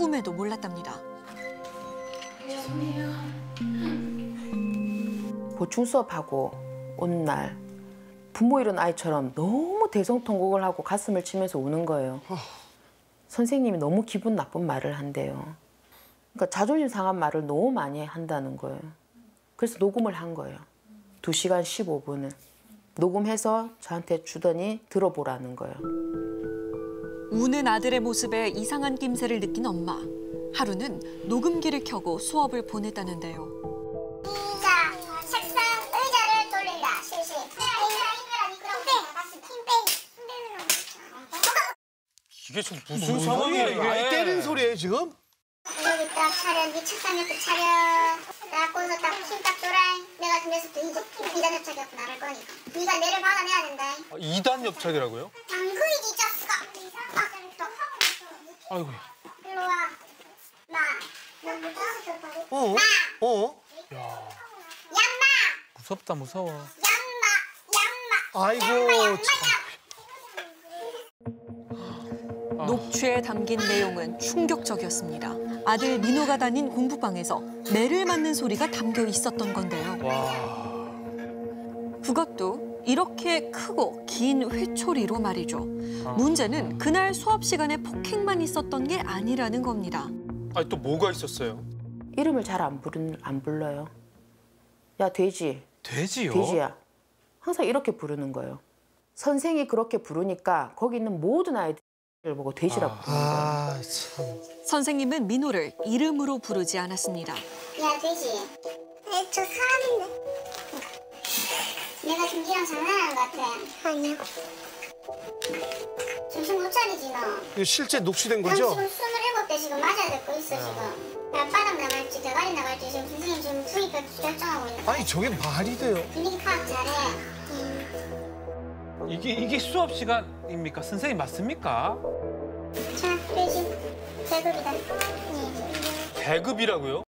꿈에도 몰랐답니다. 보충 수업하고 온날 부모 잃은 아이처럼 너무 대성통곡을 하고 가슴을 치면서 우는 거예요. 선생님이 너무 기분 나쁜 말을 한대요. 그러니까 자존심 상한 말을 너무 많이 한다는 거예요. 그래서 녹음을 한 거예요. 2시간 15분을. 녹음해서 저한테 주더니 들어보라는 거예요. 우는 아들의 모습에 이상한 낌새를 느낀 엄마. 하루는 녹음기를 켜고 수업을 보냈다는데요. 자, 책상 의자를 돌린다. 실시. 이게 지금 무슨 상황이에요 이게? 아이 때리는 소리예요 지금? 여기 딱 차려, 네 책상 옆에 차려. 딱 거기서 딱힘딱 줘라. 내가 그래서 이제 이단 협착이었고 나를 거니까. 네가 내를 받아내야 된다. 아, 2단 협착이라고요? 당근이지 짰어. 아, 아이고. 일로 와. 무서워서 줬다고? 어? 어? 얌마! 무섭다 무서워. 얌마! 얌마! 아이고 얌마, 참. 녹취에 담긴 내용은 충격적이었습니다. 아들 민호가 다닌 공부방에서 매를 맞는 소리가 담겨 있었던 건데요. 와. 그것도 이렇게 크고 긴 회초리로 말이죠. 문제는 그날 수업 시간에 폭행만 있었던 게 아니라는 겁니다. 아니 또 뭐가 있었어요? 이름을 잘 안 부른 안 불러요. 야 돼지, 돼지요? 돼지야. 항상 이렇게 부르는 거예요. 선생이 그렇게 부르니까 거기 있는 모든 아이들을 보고 돼지라고 부르는 거예요. 아 참. 선생님은 민호를 이름으로 부르지 않았습니다. 야, 돼지. 에, 저 사람인데. 내가 니랑 장난하는 것 같아. 아니요. 정신 못 차리지, 너. 이거 실제 녹취된 난 거죠? 지금 27대 지금 맞아야 될거 있어, 지금. 야, 바닥 나갈지, 대가리 나갈지 지금 선생님 지금 투입 결정하고 있는 거야. 아니 저게 말이 돼요? 분위기 파악 잘해. 이게 이게 수업 시간입니까? 선생님 맞습니까? 자, 돼지. 배급이다. 네. 배급이라고요?